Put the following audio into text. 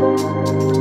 Música